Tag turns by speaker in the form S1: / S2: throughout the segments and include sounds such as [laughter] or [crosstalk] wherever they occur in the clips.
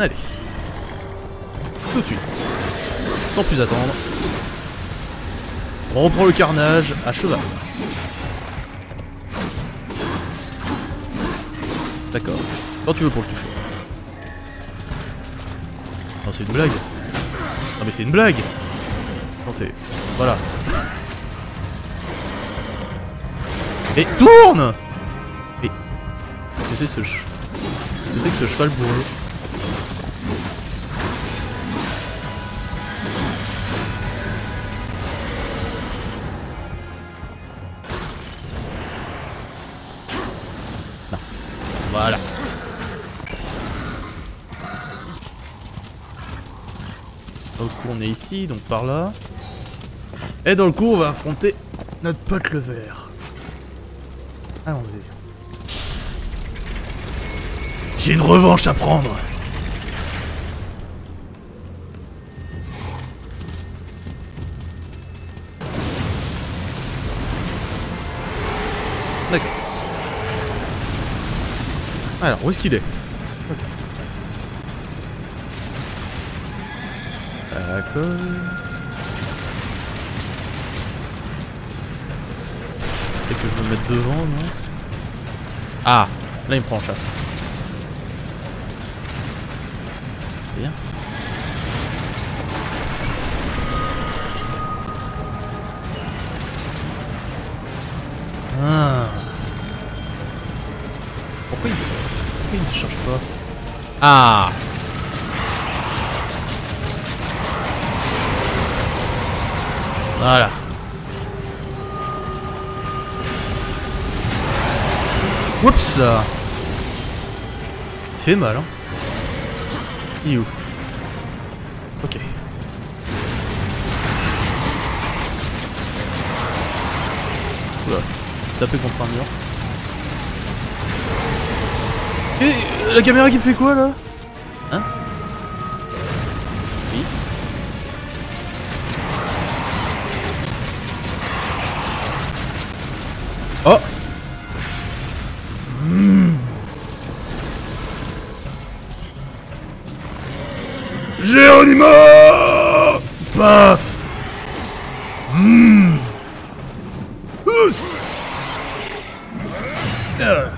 S1: Allez. Tout de suite. Sans plus attendre. On reprend le carnage à cheval. D'accord. Quand tu veux pour le toucher. Non, c'est une blague. Non, mais c'est une blague. On fait. Voilà. Et tourne Et. Qu'est-ce que c'est ce cheval Qu'est-ce que ce cheval bourreux donc par là. Et dans le coup, on va affronter notre pote le vert. Allons-y. J'ai une revanche à prendre. D'accord. Alors, où est-ce qu'il est? D'accord. Peut-être que je me mettre devant, non Ah Là, il me prend en chasse. Bien. Ah. Pourquoi il... Pourquoi il ne charge pas? Ah Voilà. Oups Il fait mal hein Il est Ok. Oula, taper contre un mur. Et la caméra qui fait quoi là? Hein? Paf Hmm. Ous Ah.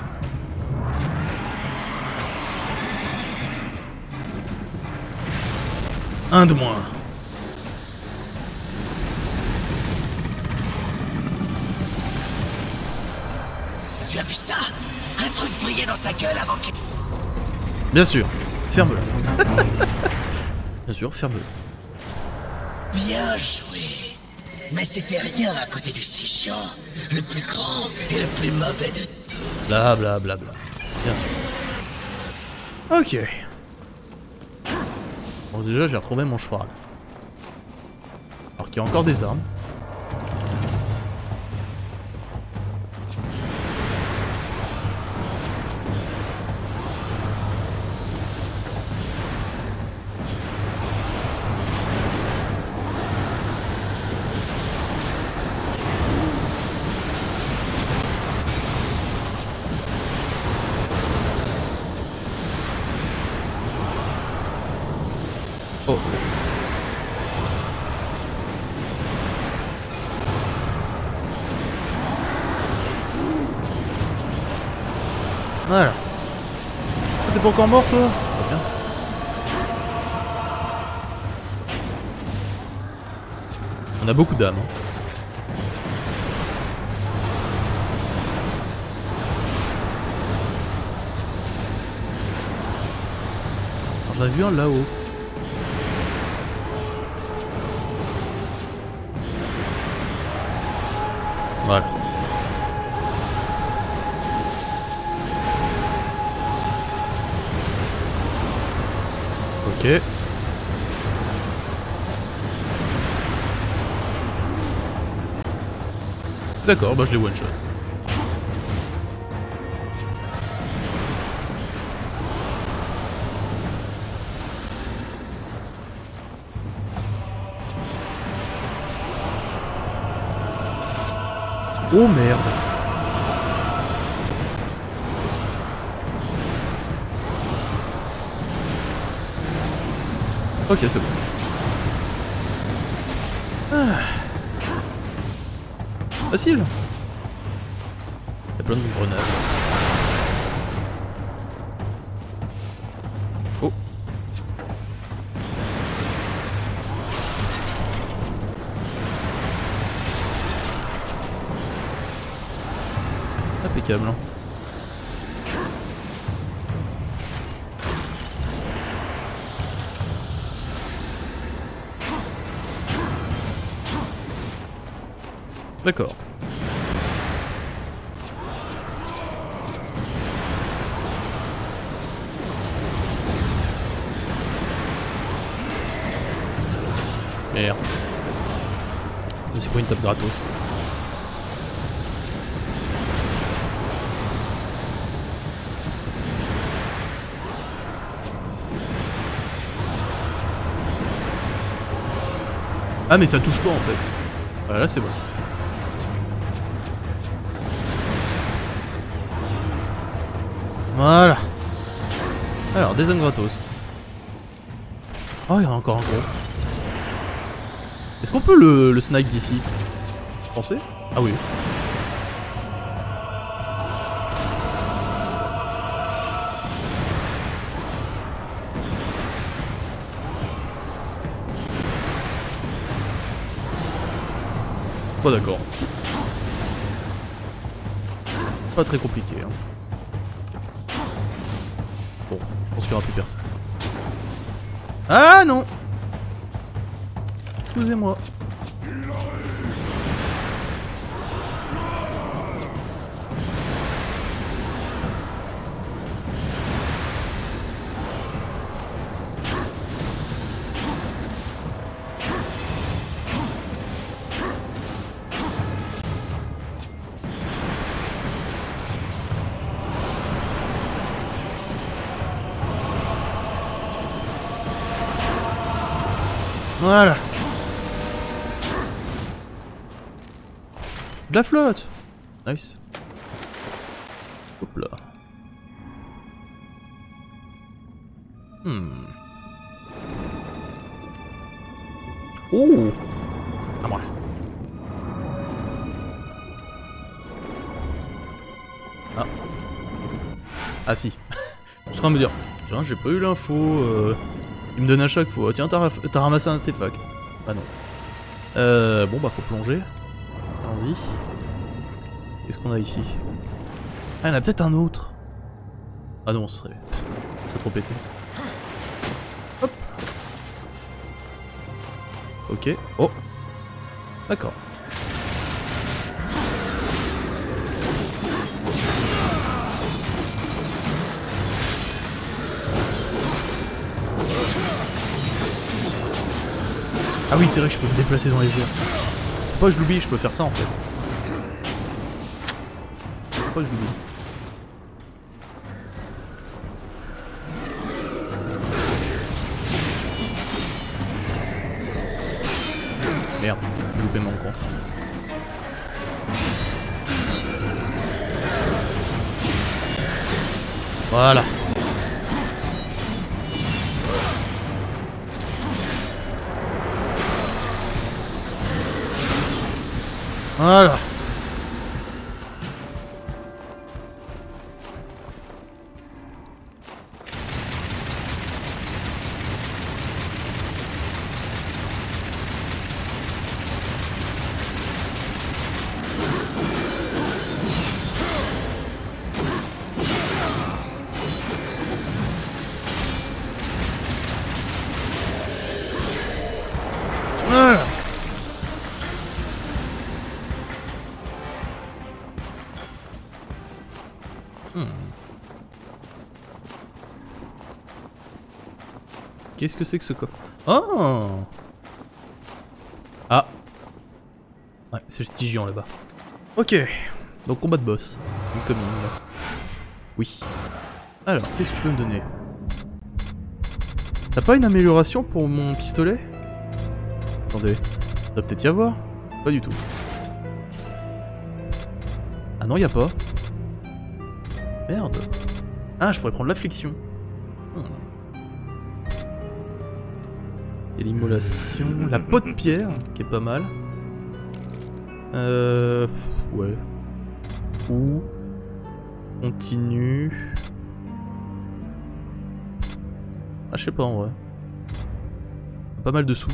S1: Un de moins.
S2: Tu as vu ça? Un truc brillait dans sa gueule avant qu'il...
S1: Bien sûr, sûr, ferme-le.
S2: Bien joué. Mais c'était rien à côté du Stygian, le plus grand et le plus mauvais de tous.
S1: Bla bla bla bla. Bien sûr. Ok. Bon déjà j'ai retrouvé mon cheval. Alors qu'il y a encore des armes. Encore mort toi Ah, Tiens. On a beaucoup d'âmes. hein. J'en ai vu un là-haut. D'accord, bah je l'ai one shot. Oh merde. Ok, c'est bon. Ah. Facile Il y a plein de grenades. D'accord. Merde. Suis pris une tape gratos. Ah mais ça touche pas en fait. Voilà, là c'est bon. Voilà. Alors, des hommes gratos. Oh, il y en a encore un gros. Est-ce qu'on peut le, le snipe d'ici? Pensez Ah oui. Pas d'accord. Pas très compliqué. Hein. Qu'il n'y aura plus personne. Ah non Excusez-moi. La flotte Nice. Hop là. Hmm. Oh À moi. Ah. Ah si. [laughs] Je suis en train de me dire, tiens, j'ai pas eu l'info. euh, Il me donne à chaque fois. Tiens, t'as ramassé un artefact. Ah non. Euh, bon, bah faut plonger. Qu'est-ce qu'on a ici? Ah, il y en a peut-être un autre. Ah non, ce serait... serait trop pété. Hop. Ok. Oh. D'accord. Ah oui, c'est vrai que je peux me déplacer dans les airs. Pourquoi je l'oublie Je peux faire ça en fait. Pourquoi je l'oublie Merde, j'ai loupé mon contre. Voilà. Voilà. Qu'est-ce que c'est que ce coffre? Oh Ah Ouais, c'est le Stygian là-bas. Ok, donc combat de boss. Incoming. Oui. Alors, qu'est-ce que tu peux me donner? T'as pas une amélioration pour mon pistolet? Attendez, ça doit peut-être y avoir Pas du tout. Ah non, y a pas. Merde. Ah, je pourrais prendre l'affliction. L'immolation. La peau de pierre, qui est pas mal. Euh. Ouais. Ou. Continue. Ah, je sais pas en vrai. Pas mal de sous.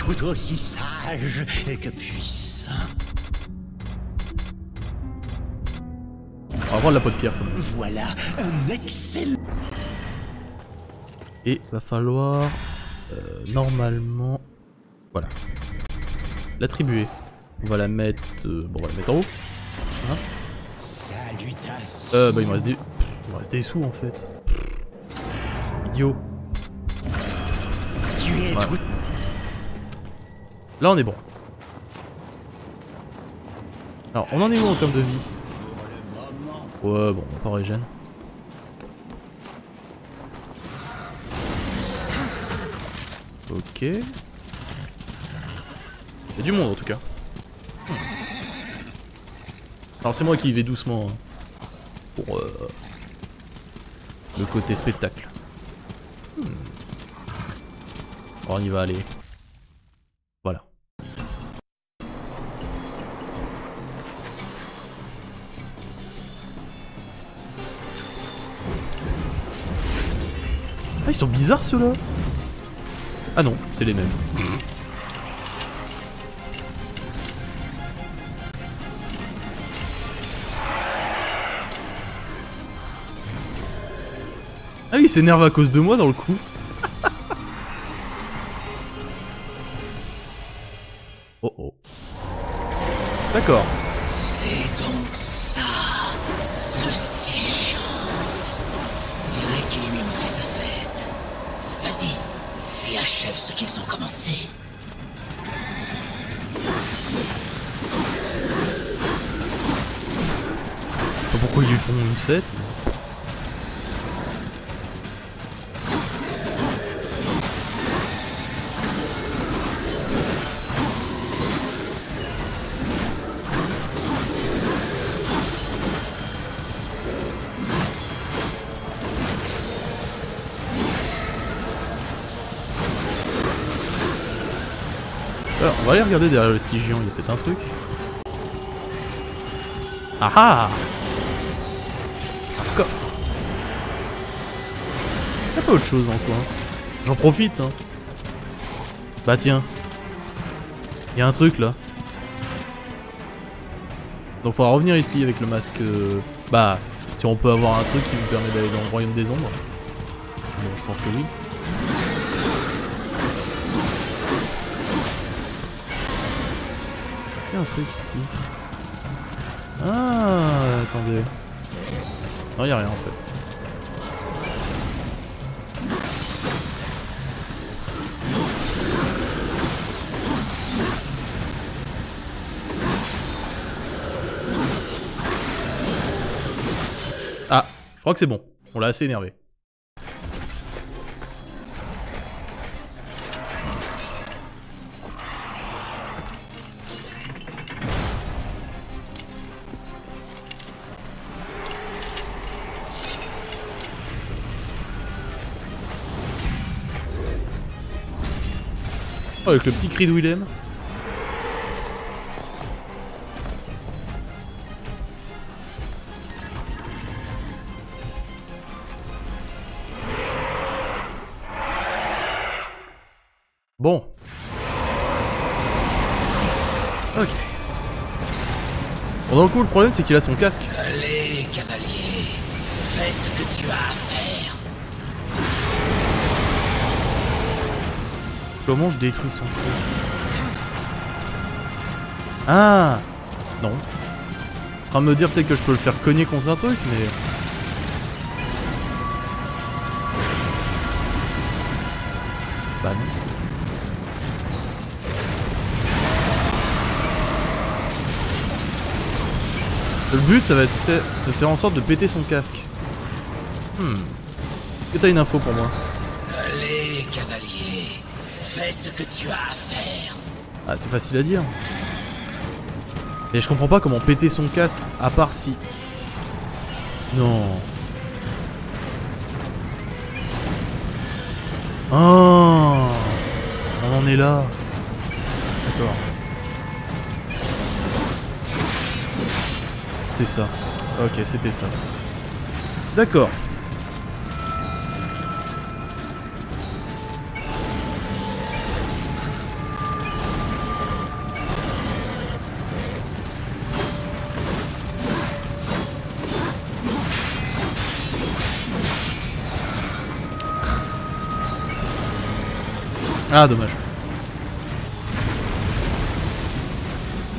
S2: Tout aussi sage que puissant.
S1: On va prendre la peau de pierre quand même.
S2: Voilà un excellent.
S1: Et va falloir euh, normalement voilà l'attribuer. On va la mettre euh, bon on va la mettre en haut. Hein euh bah il me reste des il me reste des sous en fait. Idiot.
S2: Tu es
S1: Ouais. Là on est bon. Alors on en est où en termes de vie? Ouais bon on pas régène. Ok. Il y a du monde en tout cas. Hmm. Alors c'est moi qui y vais doucement hein, pour euh, le côté spectacle. Hmm. On y va aller. Sont bizarres ceux-là Ah non, c'est les mêmes. Ah il s'énerve à cause de moi dans le coup. [laughs] oh oh. D'accord. Une on va aller regarder derrière le Stygian, il y a peut-être un truc. Ah ah coffre Y'a pas autre chose en coin. J'en profite, hein. Bah tiens. Y'a un truc là. Donc faudra revenir ici avec le masque. euh, Bah, si on peut avoir un truc qui nous permet d'aller dans le royaume des ombres. Bon, je pense que oui. Il y a un truc ici. Ah, attendez. Non, y a rien en fait. Ah, je crois que c'est bon. On l'a assez énervé. Avec le petit cri de Willem. Bon. Ok. Bon, dans le coup, le problème, c'est qu'il a son casque.
S2: Allez, cavalier, fais ce que tu as à faire.
S1: Comment je détruis son truc Ah Non. En train de me dire peut-être que je peux le faire cogner contre un truc, mais... Bah non. Le but, ça va être de faire en sorte de péter son casque. Hmm. Est-ce que t'as une info pour moi?
S2: Allez, fais ce que tu as à faire.
S1: Ah, c'est facile à dire. Et je comprends pas comment péter son casque, à part si... Non. Oh On en est là. D'accord. C'est ça. Ok, c'était ça. D'accord. Ah, dommage.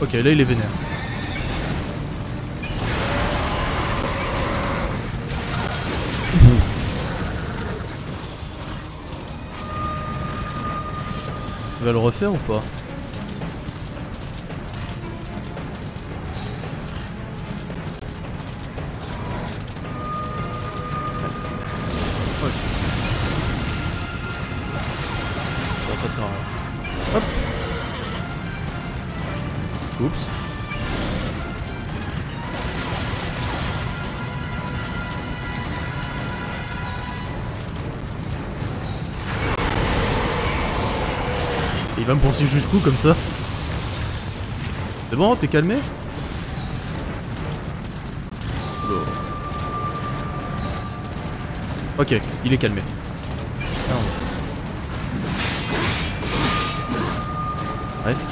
S1: Ok, là il est vénère. On va le refaire ou pas? Jusqu'où comme ça C'est bon, t'es calmé Oula. Ok, il est calmé. Ah. Presque.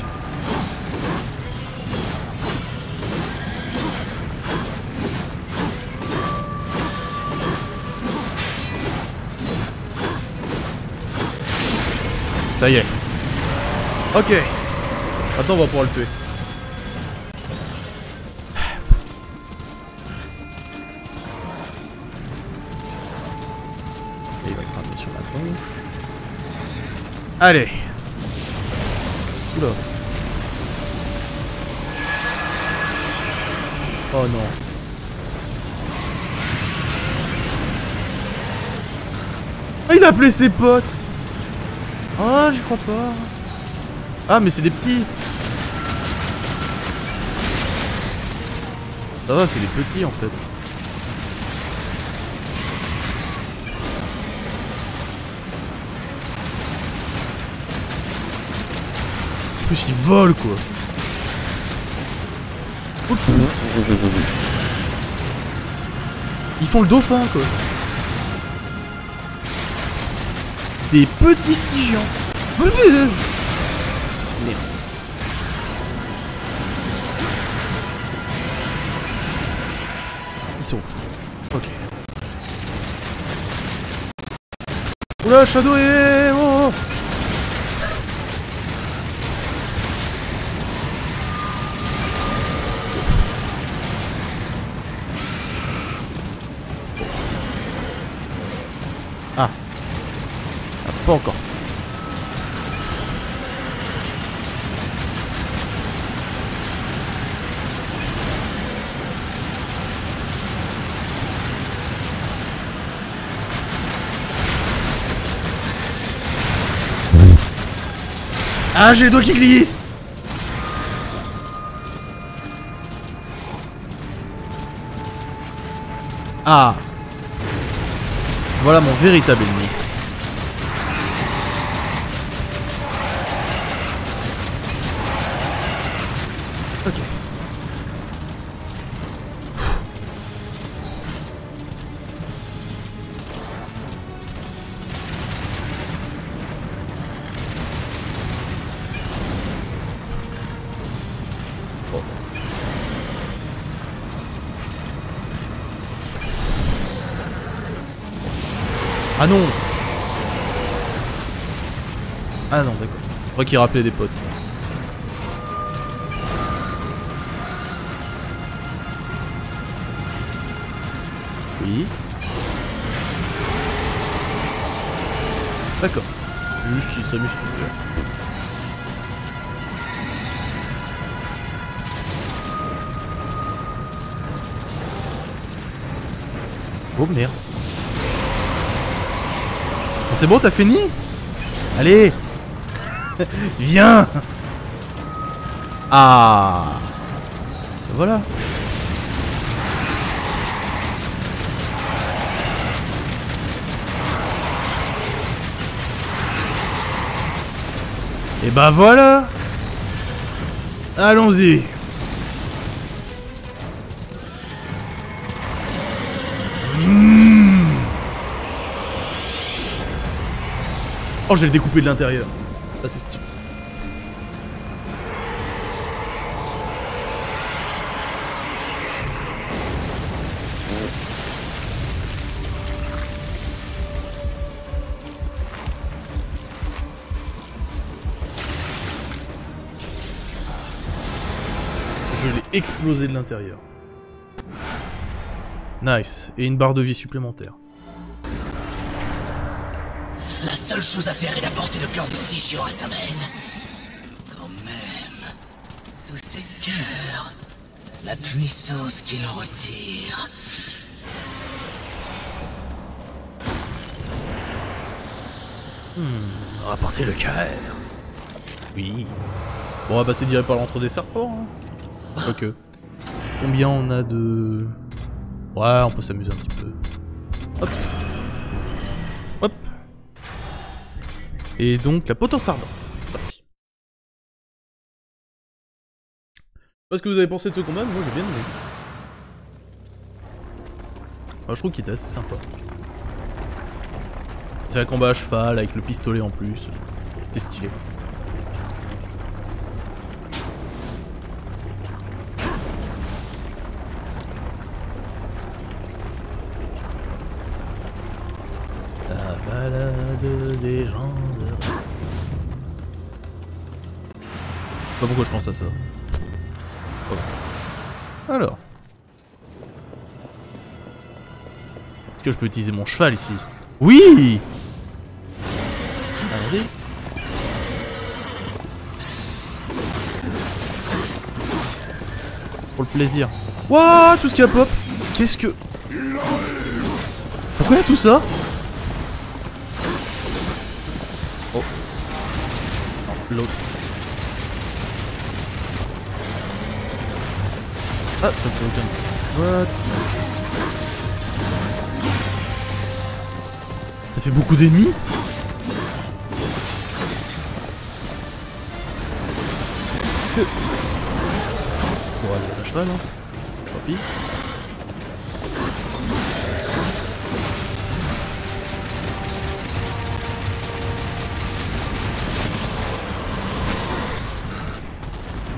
S1: Ça y est. Ok. Maintenant on va pouvoir le tuer. Et il va se ramener sur la tronche. Allez. Oula. Oh non. Ah, il a appelé ses potes Ah, j'y crois pas. Ah, mais c'est des petits Ça va, c'est des petits en fait. En plus, ils volent quoi. Ils font le dauphin quoi. Des petits stygians. [laughs] Oula, Shadow Ah, j'ai les doigts qui glissent Ah Voilà mon véritable ennemi. Ok. Ah non Ah non, d'accord. Je crois qu'il rappelait des potes. Oui. D'accord. Juste qu'il s'amuse sur. Oh merde. C'est bon, t'as fini? Allez. [laughs] Viens. Ah. Voilà. Et bah voilà. Allons-y Oh, je vais le découper de l'intérieur. C'est stylé. Je l'ai explosé de l'intérieur. Nice. Et une barre de vie supplémentaire.
S2: Seule chose à faire est d'apporter le cœur de à Samuel. Quand même, tous ces cœurs, la puissance qu'il en retire.
S1: On va apporter le cœur. Oui. Bon, on va passer direct par l'entre des serpents. Hein. Ok. Combien on a de... Ouais, on peut s'amuser un petit peu. Hop. Et donc, la potence ardente. Merci. Je sais pas ce que vous avez pensé de ce combat, moi j'ai bien aimé. Enfin, je trouve qu'il était assez sympa. C'est un combat à cheval avec le pistolet en plus. C'est stylé. La balade des gens pas pourquoi je pense à ça. Alors. Est-ce que je peux utiliser mon cheval ici? Oui Allons-y. Pour le plaisir. Wouah Tout ce qui a pop Qu'est-ce que... Pourquoi il y a tout ça? Oh. L'autre. Ah, ça me fait aucun... What? Ça fait beaucoup d'ennemis? Que- Bon, allez, cheval, hein. Tant pis.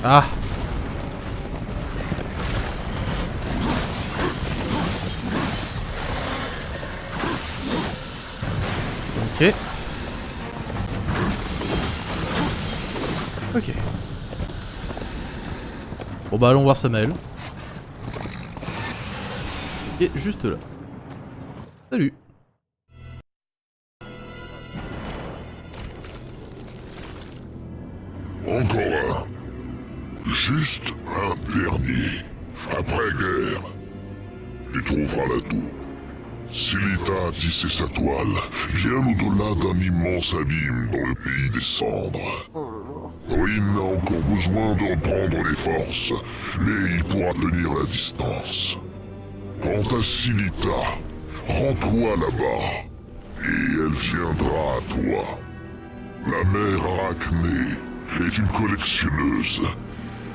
S1: Ah bah allons voir Samuel. Et juste là. Salut.
S3: Encore un. Juste un dernier. Après-guerre. Tu trouveras la tour. Silita a tissé sa toile, bien au-delà d'un immense abîme dans le pays des cendres. Oin a encore besoin de reprendre les forces, mais il pourra tenir la distance. Quant à Silita, rends-toi là-bas, et elle viendra à toi. La mère Arachné est une collectionneuse.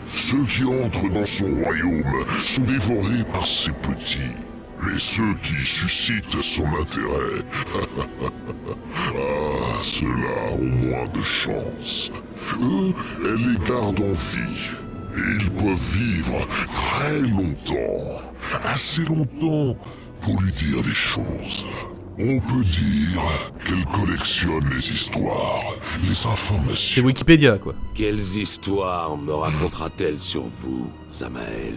S3: Ceux qui entrent dans son royaume sont dévorés par ses petits. Mais ceux qui suscitent son intérêt, [laughs] ah, ceux-là ont moins de chance. Eux, elle les garde en vie. Et ils peuvent vivre très longtemps. Assez longtemps pour lui dire des choses. On peut dire qu'elle collectionne les histoires, les
S1: C'est
S3: informations.
S1: Wikipédia quoi.
S4: Quelles histoires me racontera-t-elle sur vous, Samael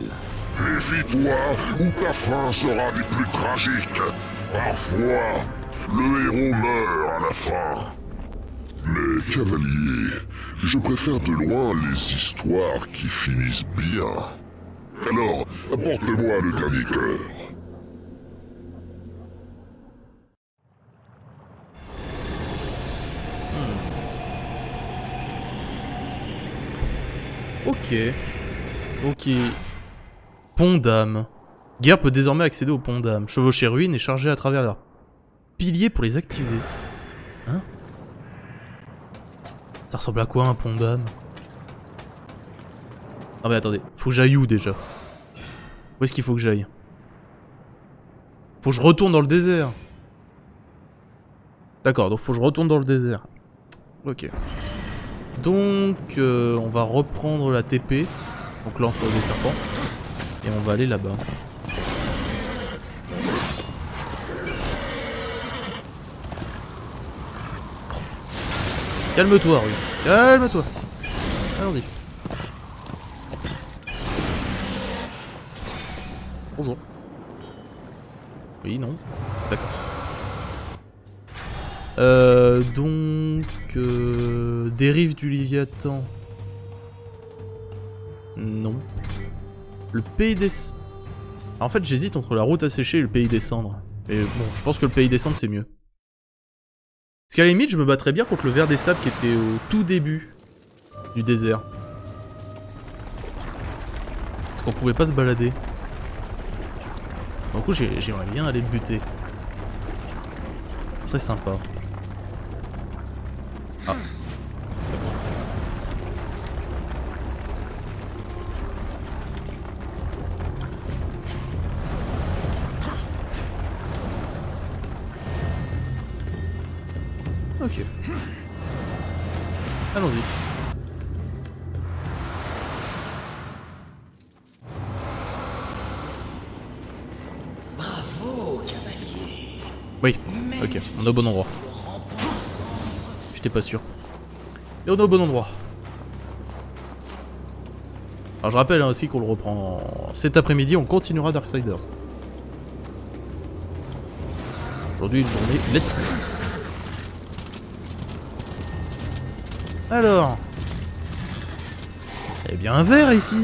S3: Méfie-toi ou ta fin sera des plus tragiques. Parfois, le héros meurt à la fin. Mais cavalier, je préfère de loin les histoires qui finissent bien. Alors, apporte-moi le dernier cœur.
S1: Ok. Ok. Pont d'âme. Guerre peut désormais accéder au pont d'âme. Chevaucher ruines et charger à travers leurs piliers pour les activer. Hein? Ça ressemble à quoi un pont d'âme Ah mais attendez, faut que j'aille où déjà? Où est-ce qu'il faut que j'aille? Faut que je retourne dans le désert. D'accord, donc faut que je retourne dans le désert. Ok. Donc, euh, on va reprendre la TP. Donc l'entre des serpents. Et on va aller là-bas. Calme-toi, Rui. Calme-toi. Allons-y. Bonjour. Oui, non. D'accord. Euh, donc... Euh, dérive du Léviathan. Non. Le pays des... En fait, j'hésite entre la route à sécher et le pays des cendres. Mais bon, je pense que le pays des cendres, c'est mieux. Parce qu'à la limite, je me battrais bien contre le ver des sables qui était au tout début du désert. Parce qu'on pouvait pas se balader. Du coup, j'aimerais bien aller le buter. Ce serait sympa. Au bon endroit. J'étais pas sûr. Et on est au bon endroit. Alors je rappelle hein, aussi qu'on le reprend cet après-midi, on continuera Darksiders. Aujourd'hui, une journée let's play. Alors a bien un verre ici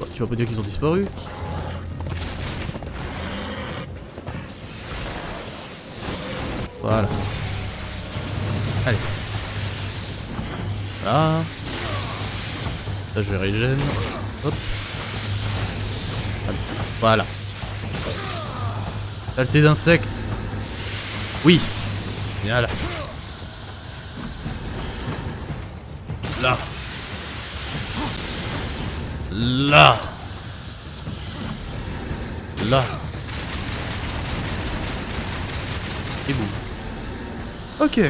S1: Bah, Tu vas pas dire qu'ils ont disparu Voilà. Allez. Là. Là, je régène. Hop. Voilà. Saleté d'insectes. Oui. Bien là. Là. Là. Là. Et boum. Ok.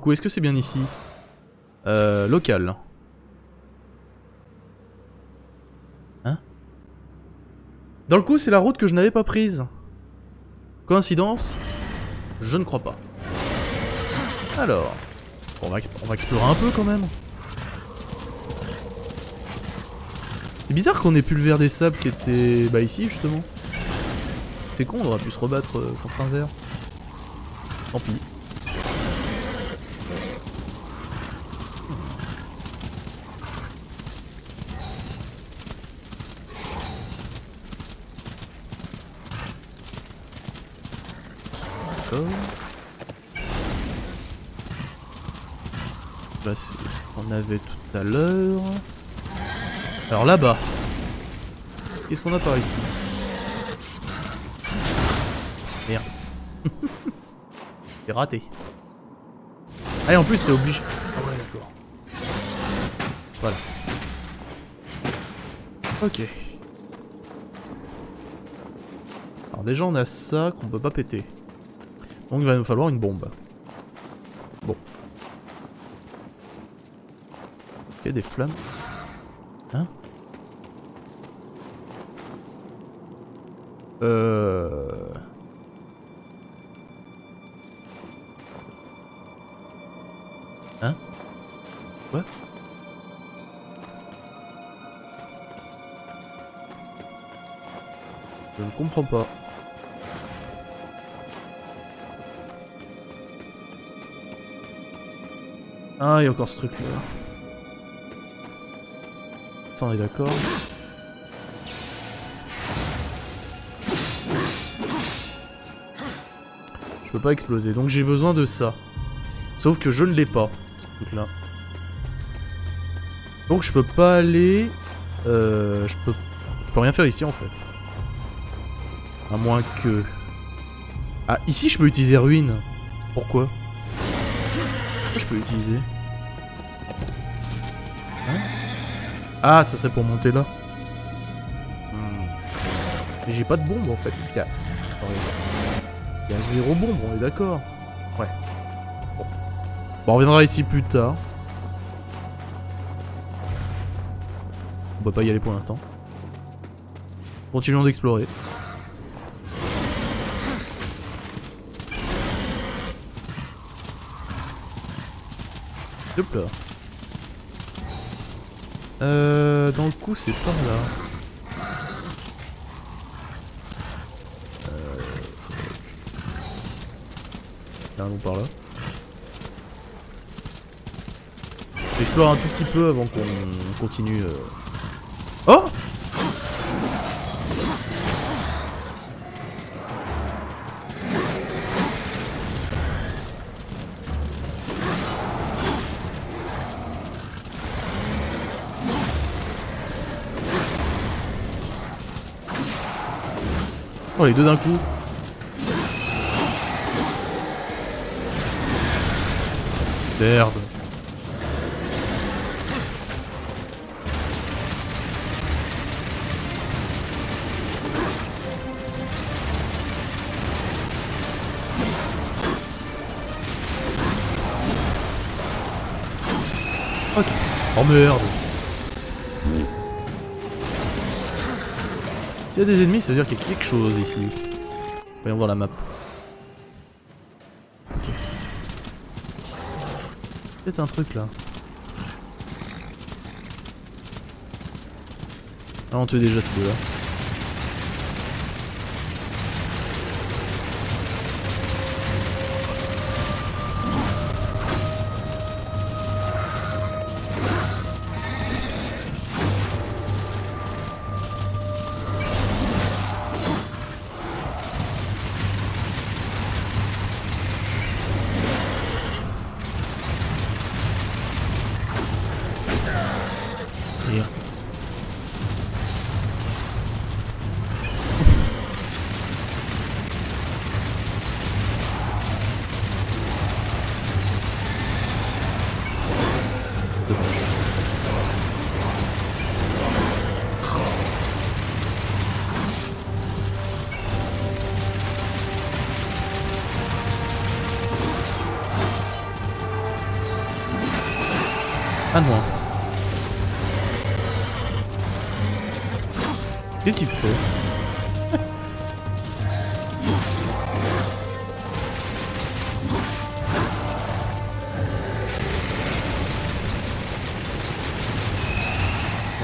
S1: Coup, est-ce que c'est bien ici? Euh, local. Hein? Dans le coup, c'est la route que je n'avais pas prise. Coïncidence? Je ne crois pas. Alors, on va, on va explorer un peu quand même. C'est bizarre qu'on ait pu le ver des sables qui était bah ici justement. C'est con, on aurait pu se rebattre euh, contre un ver. Tant pis. Là c'est ce qu'on avait tout à l'heure. Alors là-bas. Qu'est-ce qu'on a par ici? Merde. J'ai raté. Ah et en plus t'es obligé. Ah ouais d'accord. Voilà. Ok. Alors déjà on a ça qu'on peut pas péter. Donc il va nous falloir une bombe. Bon. Ok des flammes. Hein? Euh... pas. Ah, il y a encore ce truc là. Ça on est d'accord. Je peux pas exploser, donc j'ai besoin de ça. Sauf que je ne l'ai pas. truc là. Donc je peux pas aller... Euh, je peux... Je peux rien faire ici en fait. À moins que... Ah, ici je peux utiliser ruine. Pourquoi? Pourquoi je peux l'utiliser? Hein? Ah, ce serait pour monter là. Hmm. Mais j'ai pas de bombe en fait. Il y a... Il y a zéro bombe, on est d'accord. Ouais. Bon. Bon, on reviendra ici plus tard. On peut pas y aller pour l'instant. Continuons d'explorer. Euh, dans le coup, c'est par là. Euh... Allons par là. J'explore un tout petit peu avant qu'on continue. euh. Les deux d'un coup. Merde. Ok. Oh merde S'il y a des ennemis, ça veut dire qu'il y a quelque chose ici. Voyons voir la map. Peut-être un truc là. Ah, on tue déjà ces deux là.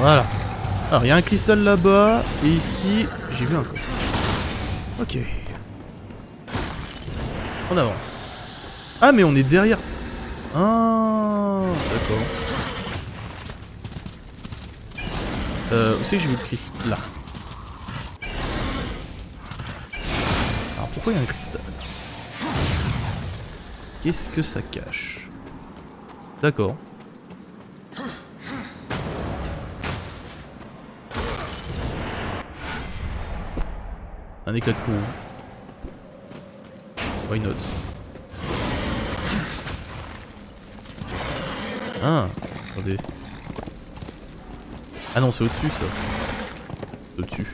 S1: Voilà. Alors, il y a un cristal là-bas, et ici, j'ai vu un coffre. Ok. On avance. Ah, mais on est derrière. Ah, d'accord. Euh, où c'est que j'ai vu le cristal? Là. Alors pourquoi il y a un cristal? Qu'est-ce que ça cache? D'accord. Un éclat de courant. Why not? Ah, attendez. Ah non, c'est au-dessus ça. Au-dessus.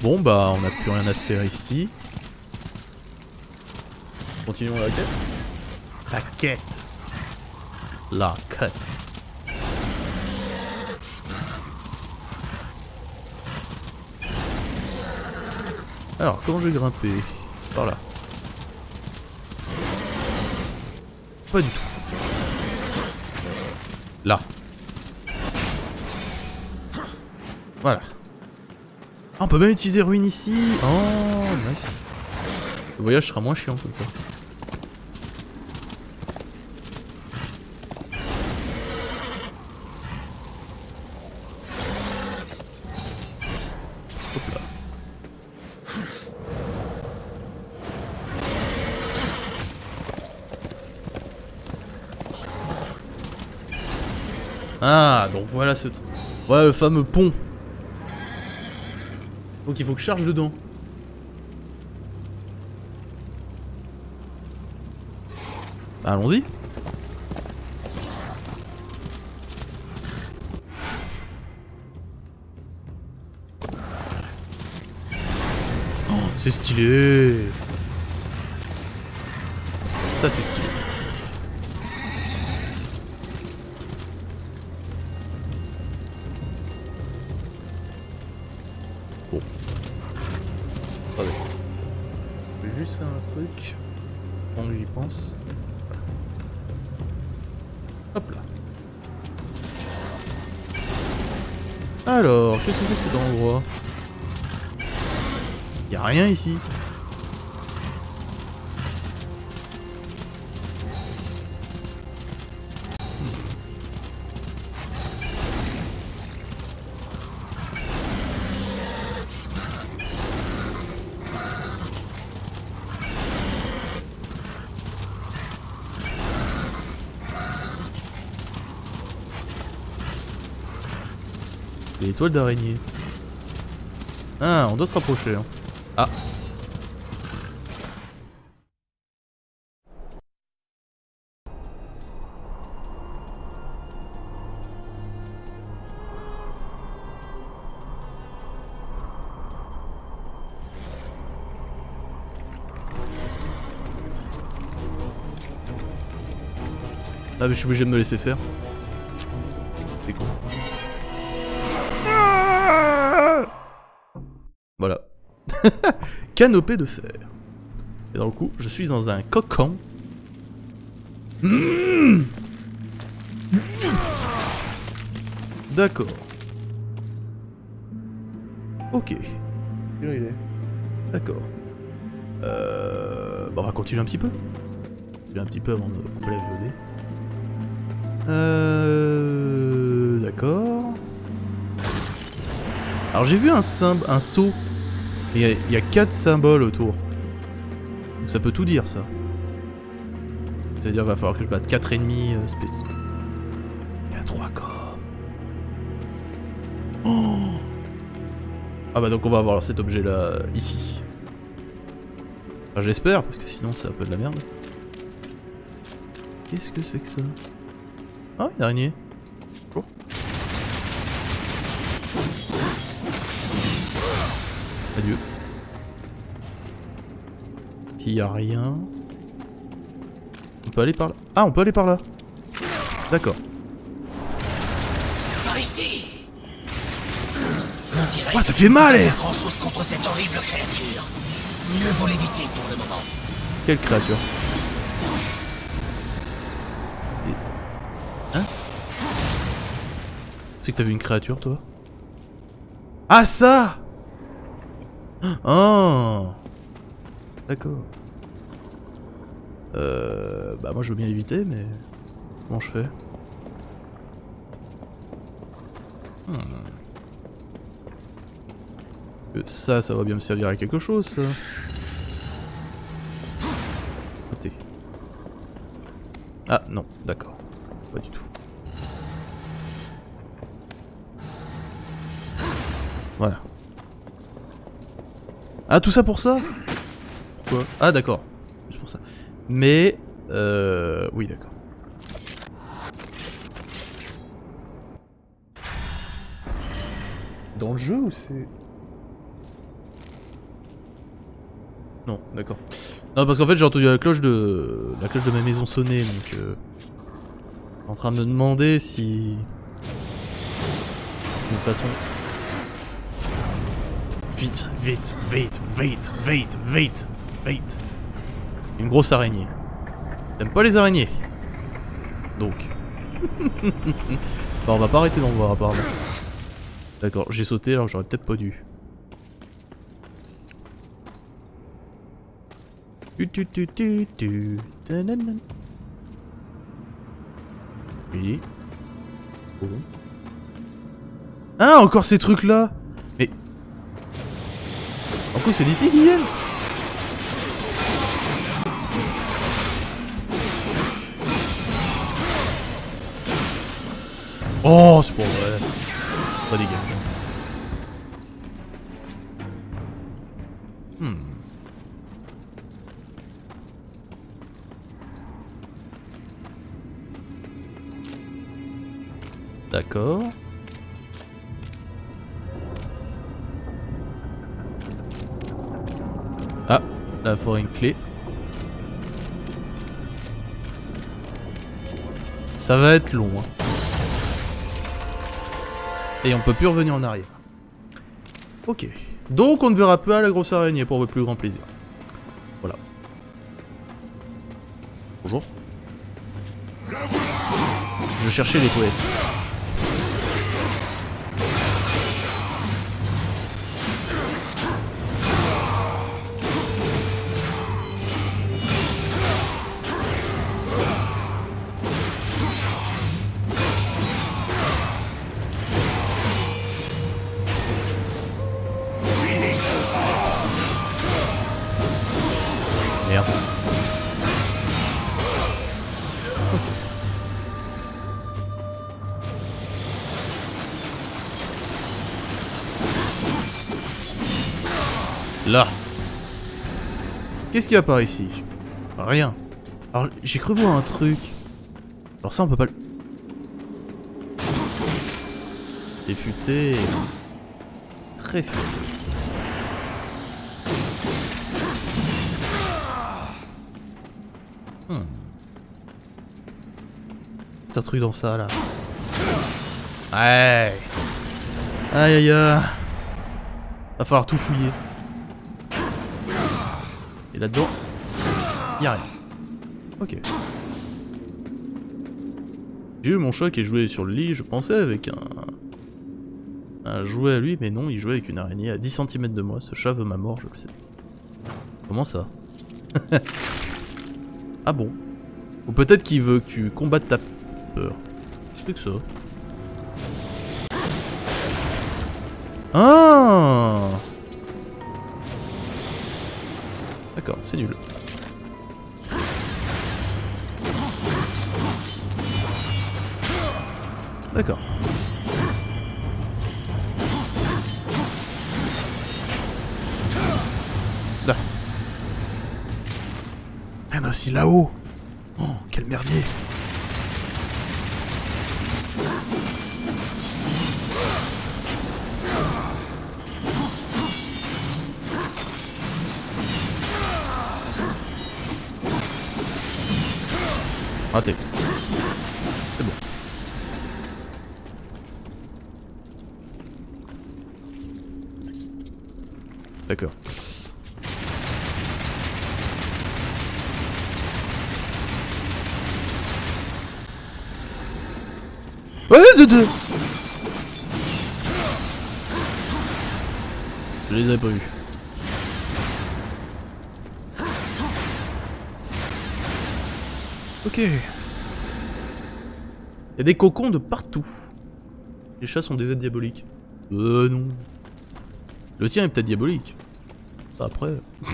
S1: Bon bah, on n'a plus rien à faire ici. Continuons la quête La quête La quête. Alors, comment je vais grimper Par là. Pas du tout. Là. Voilà. Ah, on peut même utiliser ruine ici. Oh, nice. Le voyage sera moins chiant comme ça. Ah, donc voilà ce truc. Voilà le fameux pont. Donc il faut que je charge dedans. Bah, Allons-y. Oh, c'est stylé. Ça c'est stylé. Qu'est-ce que c'est que cet endroit? Y'a rien ici. Des étoiles d'araignée. Ah, on doit se rapprocher. hein. Ah. Ah mais je suis obligé de me laisser faire. Canopée de fer. Et dans le coup, je suis dans un cocon. Mmh. D'accord. Ok. Il est D'accord. Euh... Bon, on va continuer un petit peu. Continuer un petit peu avant de couper la VOD. Euh... D'accord. Alors j'ai vu un, un saut. Il y, a, quatre symboles autour. Donc ça peut tout dire ça. C'est-à-dire qu'il va falloir que je batte 4 ennemis euh, spéciaux. Il y a 3 coffres. Oh ah bah donc on va avoir cet objet là ici. Enfin j'espère parce que sinon c'est un peu de la merde. Qu'est-ce que c'est que ça? Ah une araignée. S'il y a rien. On peut aller par là. Ah, on peut aller par là. D'accord.
S2: Par ici On dirait
S1: Ah, ça fait mal, eh
S2: grand chose contre cette horrible créature. Mieux vaut l'éviter pour le moment.
S1: Quelle créature? Hein? C'est que t'as vu une créature, toi? Ah, ça Oh D'accord. Euh... Bah moi je veux bien éviter, mais... Comment je fais? Hmm. Euh, Ça, ça va bien me servir à quelque chose, ça. Ah, non, d'accord. Pas du tout. Voilà. Ah, tout ça pour ça? Ah, d'accord. Juste pour ça. Mais... Euh... Oui, d'accord. Dans le jeu ou c'est... Non, d'accord. Non, parce qu'en fait j'ai entendu la cloche de la cloche de ma maison sonner, donc euh... en train de me demander si de toute façon. Vite, vite, vite, vite, vite, vite, Une grosse araignée. T'aimes pas les araignées? Donc. [laughs] bah on va pas arrêter d'en voir apparemment. D'accord, j'ai sauté alors j'aurais peut-être pas dû. Tu, tu, tu, tu, tu. Tananan. Oui. Oh. Ah, encore ces trucs là Mais... En coup, c'est d'ici qu'ils viennent Oh, c'est pas vrai. Pas dégage. Hmm. D'accord. Ah, là, il faudrait une clé. Ça va être long. Hein. Et on peut plus revenir en arrière. Ok. Donc on ne verra pas la grosse araignée pour votre plus grand plaisir. Voilà. Bonjour. Je cherchais les toilettes. Merde. Là. Qu'est-ce qu'il y a par ici? Rien. Alors, j'ai cru voir un truc. Alors ça, on peut pas le... C'est futé. Très futé. Un truc dans ça, là. Ouais. Aïe aïe aïe. Va falloir tout fouiller. Et là-dedans, y'a rien. Ok. J'ai eu mon chat qui jouait sur le lit, je pensais avec un... Un jouet à lui, mais non, il jouait avec une araignée à 10 cm de moi. Ce chat veut ma mort, je le sais. Comment ça? [laughs] Ah bon? Ou peut-être qu'il veut que tu combattes ta peur. Que ça. Ah D'accord, c'est nul. D'accord. Là. Il y en a aussi là-haut. Oh, quel merdier. Raté. C'est bon. D'accord. Ouais, de deux. Je les avais pas vus. Ok. Il y a des cocons de partout. Les chats sont des êtres diaboliques. Euh non. Le tien est peut-être diabolique. Après. [laughs]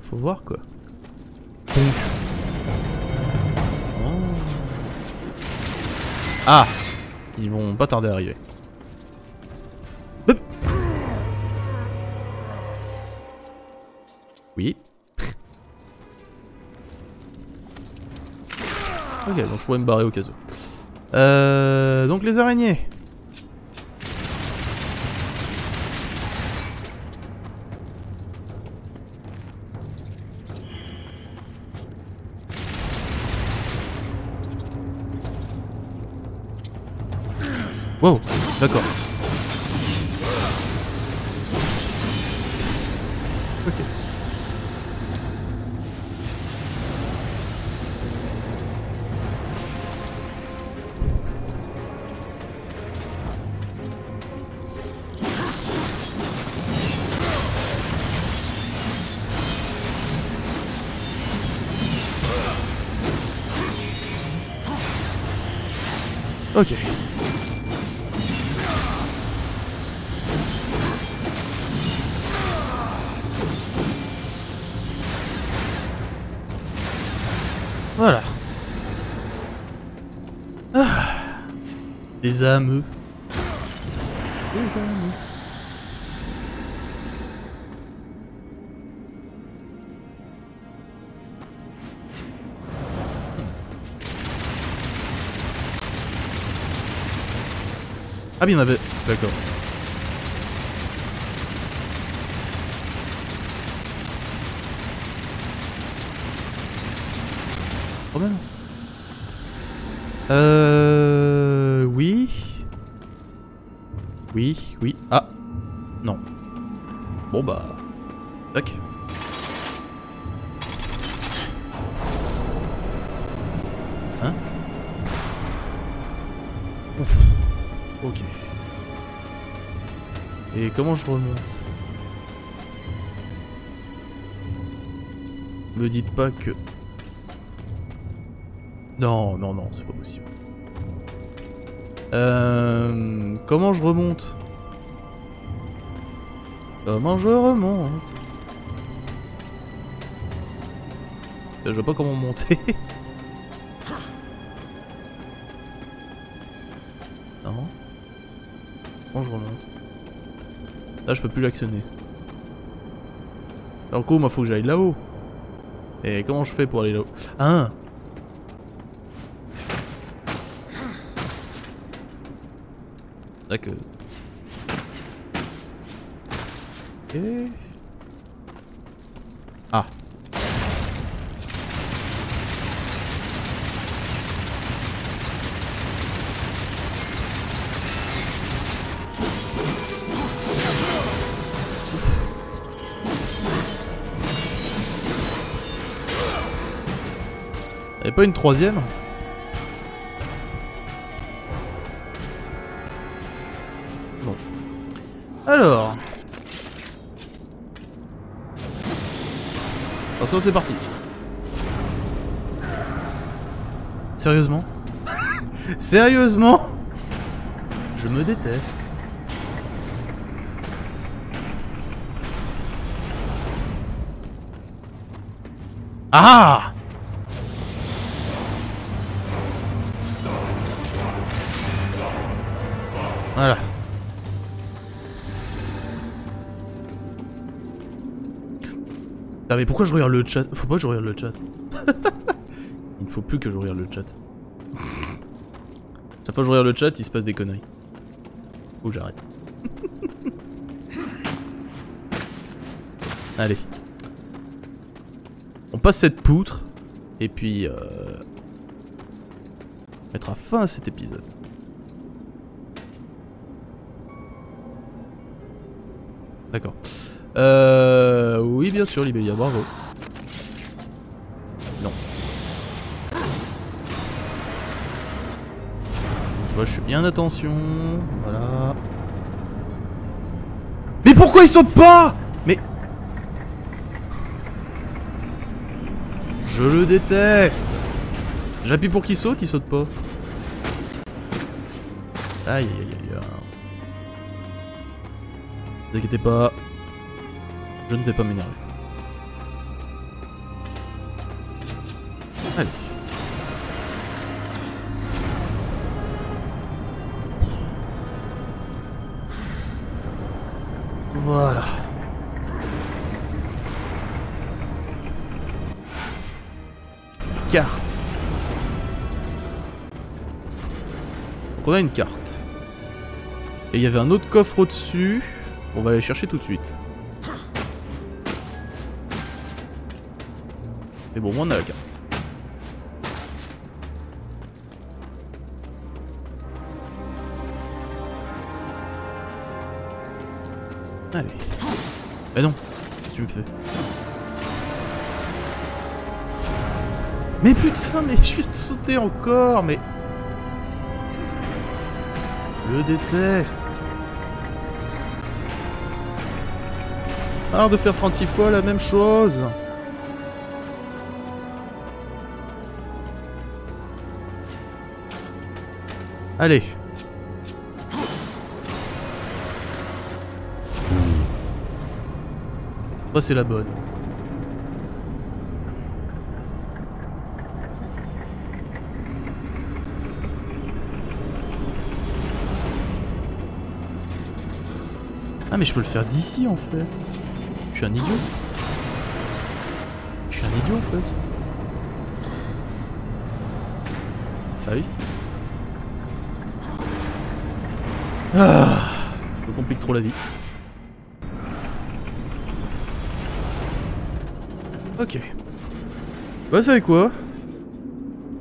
S1: Faut voir quoi. Oh. Ah Ils vont pas tarder à arriver. Oui. Ok, donc je pourrais me barrer au cas où. Euh, donc les araignées. Wow, d'accord. Ok. Ok. Voilà. Ah. Des âmes. Ah bien, il y en avait. D'accord. Trop bien. Euh... Oui. Oui, oui. Ah. Non. Bon bah... Tac. Comment je remonte Me dites pas que... Non, non, non, c'est pas possible. Euh, comment je remonte Comment je remonte Je vois pas comment monter. [laughs] non. Comment je remonte Là, je peux plus l'actionner. Alors, coup, moi, faut que j'aille là-haut. Et comment je fais pour aller là-haut Ah D'accord. Ok. Une troisième Bon. Alors. Attention, c'est parti. Sérieusement [laughs] Sérieusement Je me déteste. Ah Voilà. Ah mais pourquoi je regarde le chat? Faut pas que je regarde le chat. [laughs] il ne faut plus que je regarde le chat. Chaque fois que je regarde le chat, il se passe des conneries. Ou j'arrête. [laughs] Allez. On passe cette poutre. Et puis... Euh... Mettra fin à cet épisode. D'accord. Euh... Oui, bien sûr, Libélia, bravo. Non. Une fois, je fais bien attention. Voilà. Mais pourquoi il saute pas? Mais... Je le déteste J'appuie pour qu'il saute, il saute pas. Aïe aïe aïe. Ne inquiétez pas. Je ne vais pas m'énerver. Allez. Voilà. Carte. On a une carte. Et il y avait un autre coffre au-dessus. On va aller chercher tout de suite. Mais bon, moi on a la carte. Allez. Mais non, tu me fais? Mais putain, mais je vais te sauter encore, mais... Je le déteste. Marre de faire 36 fois la même chose. Allez. C'est la bonne. Ah mais je peux le faire d'ici en fait. Je suis un idiot. Je suis un idiot en fait. Ah oui. Ah, je me complique trop la vie. Ok. Bah, savez quoi?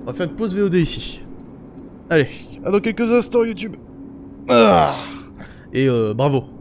S1: On va faire une pause VOD ici. Allez, à dans quelques instants YouTube. Ah Et euh, bravo.